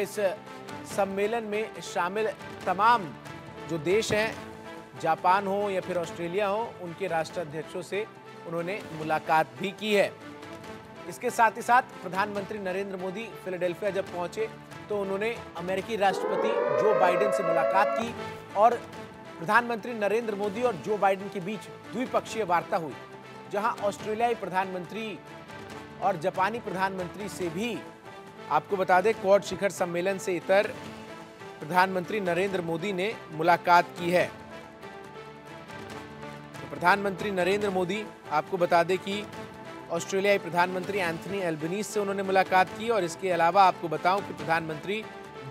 इस सम्मेलन में शामिल तमाम जो देश हैं, जापान हो या फिर ऑस्ट्रेलिया हो, उनके राष्ट्राध्यक्षों से उन्होंने मुलाकात भी की है। इसके साथ ही साथ प्रधानमंत्री नरेंद्र मोदी फिलाडेल्फिया जब पहुँचे तो उन्होंने अमेरिकी राष्ट्रपति जो बाइडेन से मुलाकात की और प्रधानमंत्री नरेंद्र मोदी और जो बाइडेन के बीच द्विपक्षीय वार्ता हुई, जहाँ ऑस्ट्रेलियाई प्रधानमंत्री और जापानी प्रधानमंत्री से भी आपको बता दें, क्वाड शिखर सम्मेलन से इतर प्रधानमंत्री नरेंद्र मोदी ने मुलाकात की है। तो प्रधानमंत्री नरेंद्र मोदी, आपको बता दें कि ऑस्ट्रेलियाई प्रधानमंत्री एंथनी एल्बनीज से उन्होंने मुलाकात की और इसके अलावा आपको बताऊँ कि प्रधानमंत्री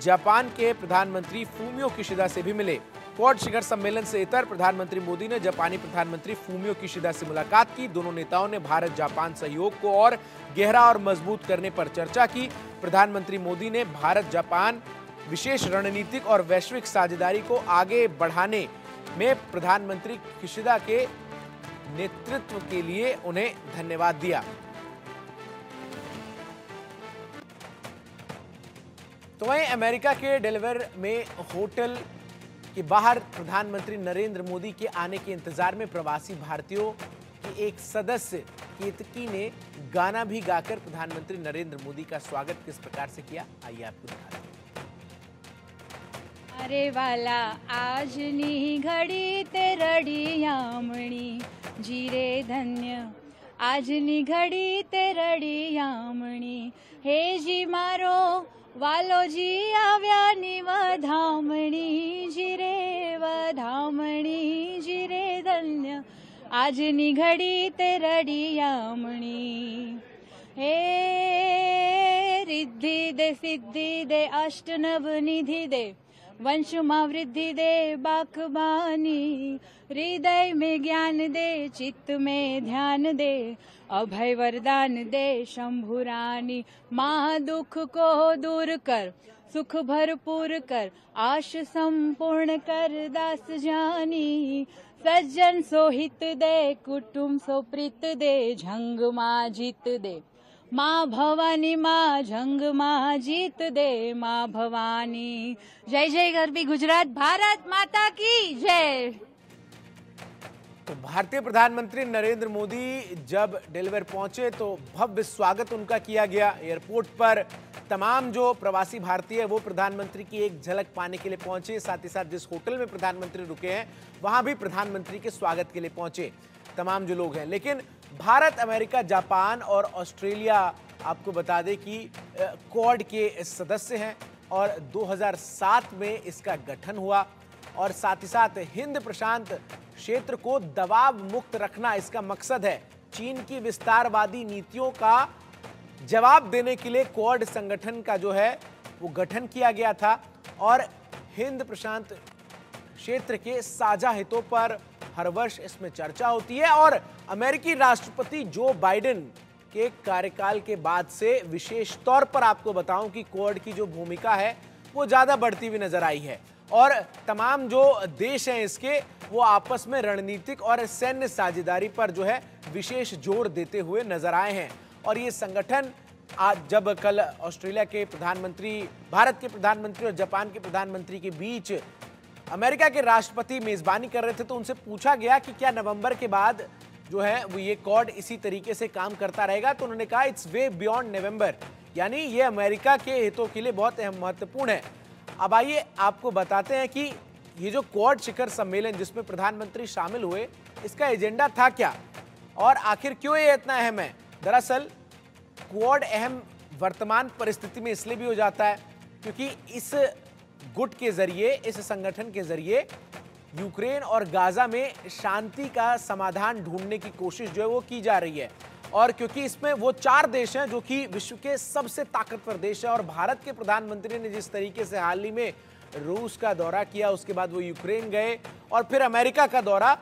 जापान के प्रधानमंत्री फूमियो किशिदा से भी मिले। क्वाड शिखर सम्मेलन से इतर प्रधानमंत्री मोदी ने जापानी प्रधानमंत्री फूमियो किशिदा से मुलाकात की। दोनों नेताओं ने भारत जापान सहयोग को और गहरा और मज़बूत करने पर चर्चा की। प्रधानमंत्री मोदी ने भारत जापान विशेष रणनीतिक और वैश्विक साझेदारी को आगे बढ़ाने में प्रधानमंत्री किशिदा के नेतृत्व के लिए उन्हें धन्यवाद दिया। तो वहीं अमेरिका के डेलवर में होटल के बाहर प्रधानमंत्री नरेंद्र मोदी के आने के इंतजार में प्रवासी भारतीयों की एक सदस्य केतकी ने गाना भी गाकर प्रधानमंत्री नरेंद्र मोदी का स्वागत किस प्रकार से किया आइए आपको दिखा दें अरे वाला આજની ઘડી તે રડી યામણી જીરે ધન્ય આજની ઘડી તે રડી યામણી હેજી મારો વાલોજી આવ્યાની વધામણી જીરે વધામણી જીરે ધન્ય આજની ઘડી તે રડી યામણી હે रिद्धि दे सिद्धि दे अष्ट नव निधि दे वंश माँ वृद्धि दे बाखबानी हृदय में ज्ञान दे चित्त में ध्यान दे अभय वरदान दे शंभुरानी माँ दुख को दूर कर सुख भरपूर कर, आश संपूर्ण कर, दास जानी। सज्जन सोहित दे कुटुम सो प्रीत दे, झंग माँ जीत दे। माँ भवानी, माँ झंग माँ जीत दे, माँ भवानी। जय जय गरबी गुजरात, भारत माता की जय। तो भारतीय प्रधानमंत्री नरेंद्र मोदी जब डेलवर पहुँचे तो भव्य स्वागत उनका किया गया। एयरपोर्ट पर तमाम जो प्रवासी भारतीय वो प्रधानमंत्री की एक झलक पाने के लिए पहुँचे। साथ ही साथ जिस होटल में प्रधानमंत्री रुके हैं, वहाँ भी प्रधानमंत्री के स्वागत के लिए पहुँचे तमाम जो लोग हैं। लेकिन भारत, अमेरिका, जापान और ऑस्ट्रेलिया, आपको बता दें कि क्वाड के सदस्य हैं और 2007 में इसका गठन हुआ। और साथ ही साथ हिंद प्रशांत क्षेत्र को दबाव मुक्त रखना इसका मकसद है। चीन की विस्तारवादी नीतियों का जवाब देने के लिए क्वाड संगठन का जो है, वो गठन किया गया था और हिंद प्रशांत क्षेत्र के साझा हितों पर हर वर्ष इसमें चर्चा होती है और अमेरिकी राष्ट्रपति जो बाइडेन के कार्यकाल के बाद से विशेष तौर पर आपको बताऊँ कि क्वाड की जो भूमिका है, वो ज़्यादा बढ़ती हुई नज़र आई है। और तमाम जो देश हैं इसके, वो आपस में रणनीतिक और सैन्य साझेदारी पर जो है विशेष ज़ोर देते हुए नज़र आए हैं। और ये संगठन आज जब कल ऑस्ट्रेलिया के प्रधानमंत्री, भारत के प्रधानमंत्री और जापान के प्रधानमंत्री के बीच अमेरिका के राष्ट्रपति मेजबानी कर रहे थे तो उनसे पूछा गया कि क्या नवंबर के बाद जो है वो ये कॉर्ड इसी तरीके से काम करता रहेगा? तो उन्होंने कहा इट्स वे बियॉन्ड नवंबर यानी ये अमेरिका के हितों के लिए बहुत महत्वपूर्ण है। अब आइए आपको बताते हैं कि ये जो क्वाड शिखर सम्मेलन जिसमें प्रधानमंत्री शामिल हुए, इसका एजेंडा था क्या? और आखिर क्यों ये इतना अहम है? दरअसल क्वाड अहम वर्तमान परिस्थिति में इसलिए भी हो जाता है क्योंकि इस गुट के ज़रिए, इस संगठन के ज़रिए यूक्रेन और गाजा में शांति का समाधान ढूँढने की कोशिश जो है वो की जा रही है। और क्योंकि इसमें वो चार देश हैं जो कि विश्व के सबसे ताकतवर देश है और भारत के प्रधानमंत्री ने जिस तरीके से हाल ही में रूस का दौरा किया, उसके बाद वो यूक्रेन गए और फिर अमेरिका का दौरा,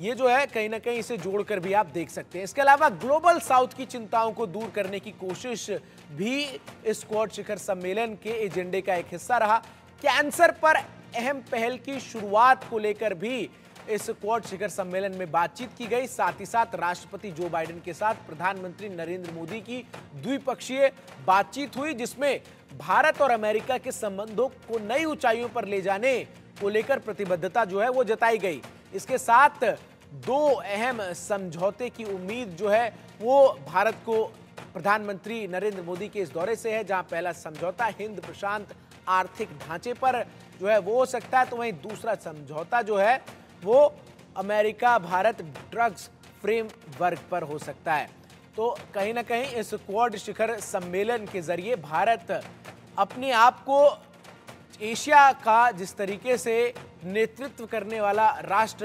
ये जो है कहीं ना कहीं इसे जोड़कर भी आप देख सकते हैं। इसके अलावा ग्लोबल साउथ की चिंताओं को दूर करने की कोशिश भी इस क्वाड शिखर सम्मेलन के एजेंडे का एक हिस्सा रहा। कैंसर पर अहम पहल की शुरुआत को लेकर भी इस क्वाड शिखर सम्मेलन में बातचीत की गई। साथ ही साथ राष्ट्रपति जो बाइडेन के साथ प्रधानमंत्री नरेंद्र मोदी की द्विपक्षीय बातचीत हुई, जिसमें भारत और अमेरिका के संबंधों को नई ऊंचाइयों पर ले जाने को लेकर प्रतिबद्धता जो है वो जताई गई। इसके साथ दो अहम समझौते की उम्मीद जो है वो भारत को प्रधानमंत्री नरेंद्र मोदी के इस दौरे से है, जहाँ पहला समझौता हिंद प्रशांत आर्थिक ढांचे पर जो है वो हो सकता है। तो वहीं दूसरा समझौता जो है वो अमेरिका भारत ड्रग्स फ्रेमवर्क पर हो सकता है। तो कहीं ना कहीं इस क्वाड शिखर सम्मेलन के ज़रिए भारत अपने आप को एशिया का जिस तरीके से नेतृत्व करने वाला राष्ट्र